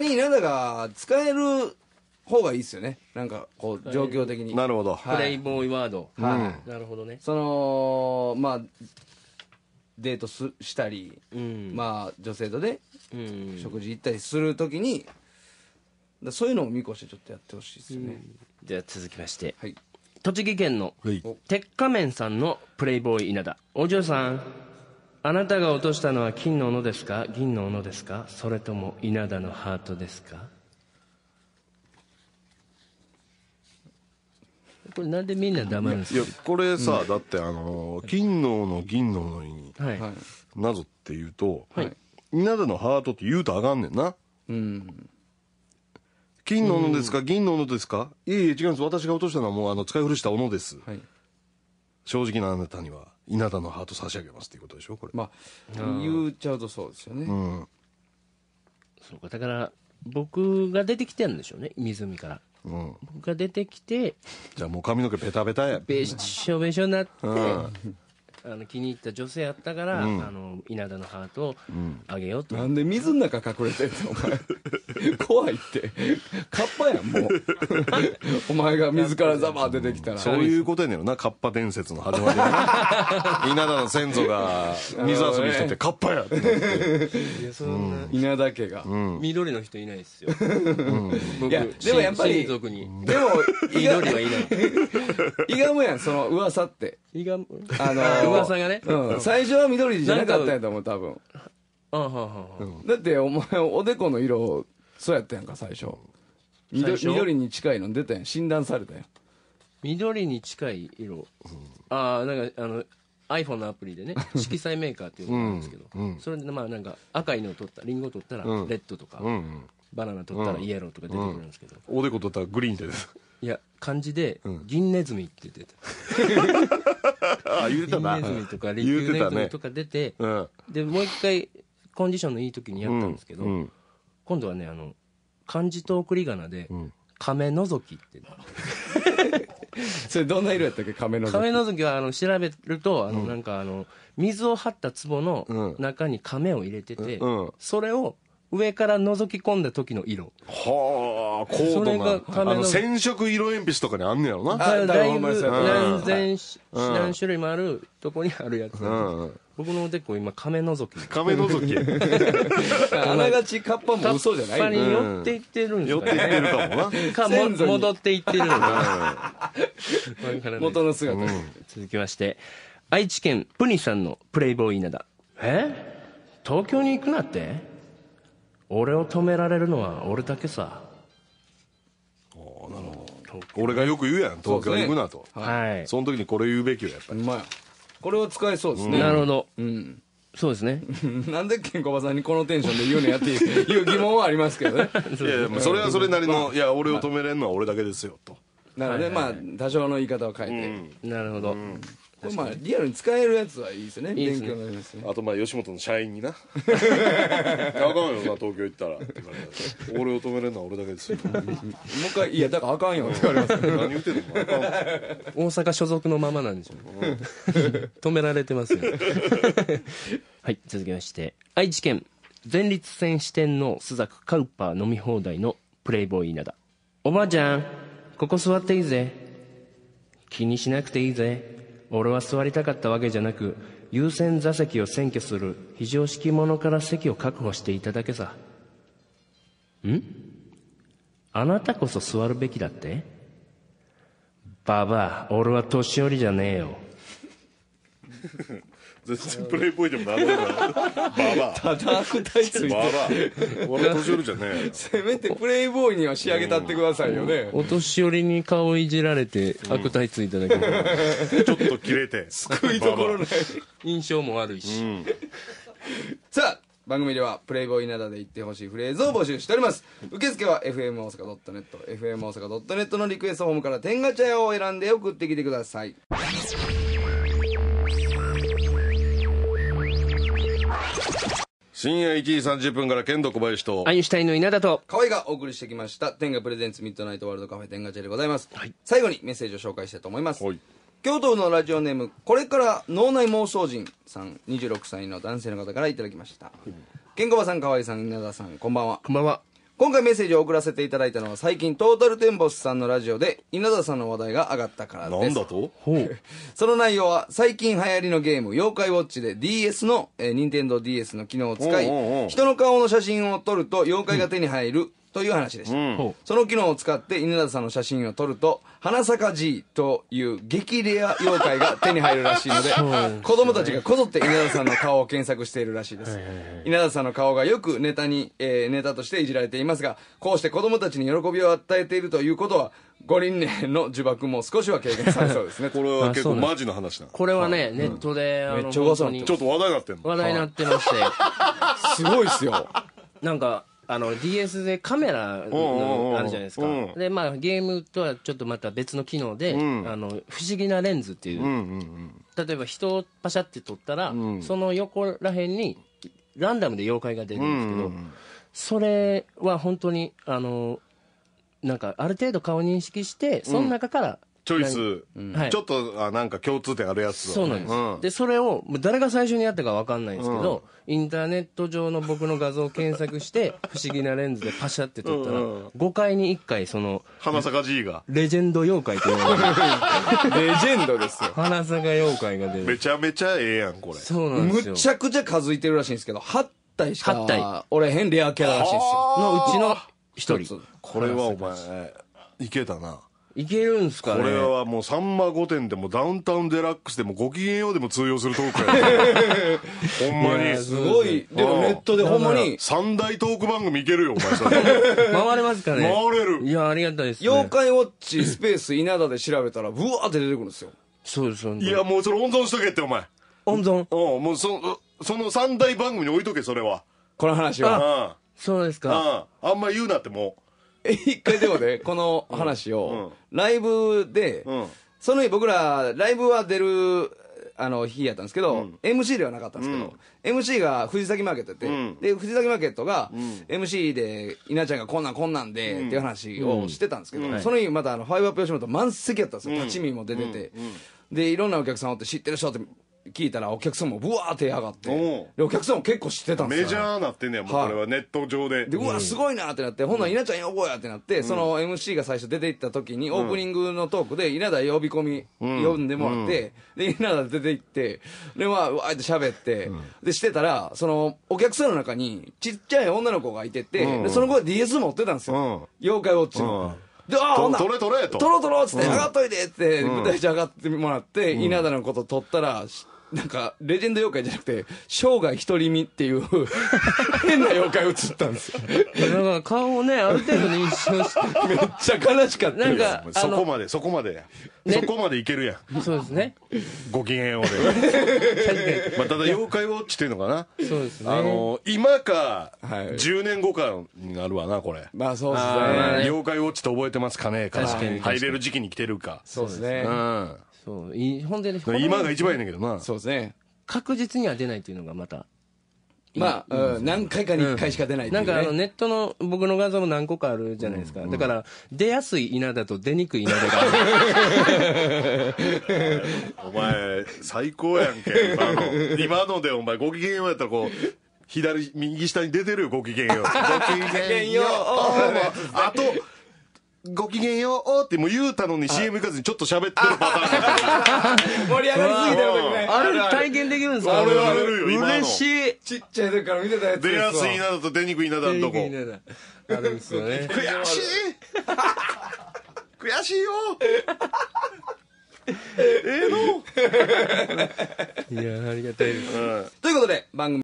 に稲田が使える方がいいですよね。なんかこう状況的に。なるほど。はい。プレイボーイワード、はい。なるほどね。そのまあデートすしたり、うん。まあ女性とねうん。食事行ったりするときにだそういうのを見越してちょっとやってほしいですよね、じゃあ続きまして。はい。栃木県のはい。鉄仮面さんのプレイボーイ稲田。お嬢さんあなたが落としたのは金の斧ですか？銀の斧ですか？それとも稲田のハートですか？これなんでみんな黙るんですいや、これさ、だってあの、金のの銀ののにかはい、はいなぞって言うと、はい。稲田のハートって言うとあかんねんな。うん。金の斧ですか？銀の斧ですか？いえいえ違うんです。私が落としたのはもうあの使い古した斧です。はい正直なあなたには稲田のハート差し上げますっていうことでしょこれ。まあ言っちゃうとそうですよね、うん。そうか。だから僕が出てきてるんでしょうね。湖から。うん。僕が出てきてじゃあもう髪の毛ベタベタや。べしょべしょになって、うん。あの気に入った女性やったから、あの稲田のハートをあげようと、なんで水の中隠れてんのお前怖いって。カッパやんもう。お前が水からザバー出てきたら。そういうことやねんよな、カッパ伝説の始まりはな。稲田の先祖が水遊びしてて、カッパやってなって。いやそんな、稲田家が、緑の人いないですよ、僕いやでもやっぱり親族に。でも 緑はいない。いがむやんその噂って。いがあのー噂がね。うん、最初は緑じゃなかったんやと思う多分。あはははだってお前おでこの色そうやったやんか最初。緑最初？緑に近いの出たやん。診断されたやん。緑に近い色、ああなんかあの iPhone のアプリでね 色彩メーカーっていうのがあるんですけど、それでまあなんか赤いのを取ったリンゴを取ったらレッドとか、うん。バナナ取ったらイエローとか出てくるんですけど、おでこ取ったらグリーンってです。いや漢字で銀ネズミって出てた。あ あ、言うてたな。銀ネズミとかリ 言うてたね。キュネズミと。か出てうん。でもう一回コンディションのいい時にやったんですけど、うん。今度はねあの漢字と送り仮名で「亀のぞき」って。それどんな色やったっけ？亀の亀のぞきはあの調べるとあの、なんかあの水を張った壺の中に亀を入れてて、うん。それを上から覗き込んだ時の色。はあ、高それ度な。あが亀のの、染色色鉛筆とかにあんねやろな。あだだいぶ何千種何種類もあるとこにあるやつなんです。うん。僕のおでこ今亀のぞき。亀のぞき。寄ってあながちカッパも嘘じゃないカッパに寄っていってるんですかいってね、るかもな。かも戻っていってるのか元の姿、続きまして愛知県プニさんのプレイボーイ稲田。え？東京に行くなって？俺を止められるのは俺だけさ。俺がよく言うやん、東京行くなと。はい、その時にこれ言うべきよ、やっぱり。うまい。これは使えそうですね、なるほど。うん。そうですね。なんでケンコバさんにこのテンションで言うのやっていう 疑問はありますけどね。いやそれはそれなりの、いや、俺を止めれるのは俺だけですよ、と。なので、まあ多少の言い方を変えて、なるほど、まあリアルに使えるやつはいいですよね。いいですね。勉強になりますね。あと、まあ、吉本の社員にな。あかんよな、東京行ったら。って言われたら俺を止めれるのは俺だけですよ。もう一回「いやだからあかんよ」って言われます 何言ってんの？あかん大阪所属のままなんでしょう、止められてますよはい続きまして愛知県前立腺支店のスザクカウパー飲み放題のプレイボーイ稲田おばあちゃんここ座っていいぜ。気にしなくていいぜ俺は座りたかったわけじゃなく優先座席を占拠する非常識者から席を確保していただけさ。ん？あなたこそ座るべきだって？ババア俺は年寄りじゃねえよ。全然プレイボーイでもなんでもな。い。ババただ悪態ついてバア。俺は年寄りじゃねえよ。せめてプレイボーイには仕上げたってくださいよね。お年寄りに顔いじられて悪態ついただけで。ちょっと切れて。救いどころない。印象も悪いし、さあ番組ではプレイボーイなどで言ってほしいフレーズを募集しております。受付は FM 大阪 .net FM 大阪 .net のリクエストホームから天ガチャ屋を選んで送ってきてください深夜1時30分から剣道小林と。ア。インシュタインの稲田と。河合がお送りしてきました。天ガプレゼンツミッドナイトワールドカフェ天ガチャでございます、最後にメッセージを紹介したいと思います。はい。京都府のラジオネームこれから脳内妄想人さん26歳の男性の方からいただきました。ケンコバさん河合さん稲田さんこんばんは。こんばんは今回メッセージを送らせていただいたのは最近トータルテンボスさんのラジオで稲田さんの話題が上がったからです。なんだと？その内容は最近流行りのゲーム「妖怪ウォッチ」で DS の、えー、任天堂 d s の機能を使いおうおうおう。人の顔の写真を撮ると妖怪が手に入るという話でした、ほその機能を使って稲田さんの写真を撮ると花坂 G という激レア妖怪が手に入るらしいので子供たちがこぞって稲田さんの顔を検索しているらしいです。稲田さんの顔がよくネタに、えーネタとしていじられていますがこうして子供たちに喜びを与えているということは五輪年の呪縛も少しは経験されそうですね。これは結構マジな話なのこれはね、ネットで、あのめっちゃ噂にちょっと話題になってんの話題になってまして、すごいっすよ。なんか、DS でカメラあるじゃないですか、うん。でまあ、ゲームとはちょっとまた別の機能で、ん。あの不思議なレンズっていう、例えば人をパシャって撮ったら、ん。その横らへんにランダムで妖怪が出るんですけど、うん。それは本当にあのなんかある程度顔認識してその中から、チョイス、はい。ちょっとあなんか共通点あるやつを。そうなんです、うん。でそれを誰が最初にやったか分かんないんですけど、インターネット上の僕の画像を検索して 不思議なレンズでパシャって撮ったら、うんうん。5回に1回その花坂 G が。レジェンド妖怪というのが。レジェンドですよ。花坂妖怪が出る。めちゃめちゃええやんこれ。そうなんですよ。むっちゃくちゃ数いてるらしいんですけど8体し8体。かおれへんレアキャラらしいんですよ。のうちの一一つ。人これはお前いけたないけるんすかね？これはもうさんま御殿でもダウンタウンデラックスでもご機嫌ようでも通用するトークや ほんまに。すごい。でもネットでほんまに三大トーク番組いけるよお前それ。回れますかね？回れる。いやありがたいです、ね、妖怪ウォッチスペース稲田で調べたらブワーって出てくるんですよ。そうですいやもうそれ温存しとけってお前。温存？うんもうそその三大番組に置いとけそれは。この話うん。はそうですか。うん。あんま言うなってもえ一回でもね この話をライブでその日僕らライブは出るあの日やったんですけど、MC ではなかったんですけど、MC が藤崎マーケットやって、うん。で藤崎マーケットが、ん。MC で稲ちゃんがこんなんこんなんで、うん。っていう話をしてたんですけど、うんその日またあのファイブアップ吉本満席やったんですよ、立ち見も出てて、でいろんなお客さんおって知ってる人って聞いたらお客さんもブワーって上がってでお客さんも結構知ってたんですよ。メジャーなってんねやもうはい。これはネット上で。でうわすごいなってなって、ほんなら稲ちゃん呼ぼうやってなって、その MC が最初出て行った時に、オープニングのトークで稲田呼び込み、呼んでもらって、で稲田出て行ってでまあわーって喋って、でしてたらそのお客さんの中にちっちゃい女の子がいてて、うん。でその子が DS 持ってたんですよ、うん。妖怪ウォッチの。で、ああ、とほんなら取れ取れと。撮ろう撮ろうっつって、上がっといてって、舞台上上がってもらって、稲田のこと撮ったら、しなんか、レジェンド妖怪じゃなくて、生涯独り身っていう、変な妖怪映ったんですよ。だから顔をねある程度認証してめっちゃ悲しかった。なんかそこまでそこまで。やそこまでいけるやん。そうですね。ご機嫌ようでまあただ妖怪ウォッチっていうのかな。そうですね。あの今かはい。10年後かになるわなこれ。まあそうですね。妖怪ウォッチって覚えてますかねか確かに。入れる時期に来てるか。そうですね。う。んそう。いほんでね今が一番やねんけどなそうですね。確実には出ないっていうのがまたまあ、うん何回かに1回しか出ないってないん。かあのうね。ネットの僕の画像も何個かあるじゃないですか、だから出やすい稲田と出にくい稲田がある。お前最高やんけ今の。今のでお前ご機嫌ようやったらこう左右下に出てるよ ご機嫌よう。ご機嫌よう。あとご機嫌ようってもう言うたのに CM 行かずにちょっと喋ってるパターン。盛り上がりすぎてる時ね。あ。れあ体験できるんですか？あれある。よ嬉しい。ちっちゃい時から見てたやつ出やすいなだと出にくいなだ出とこあるんですよね。悔しい悔しいよ。ええの。いやありがたいです。うんということで、番組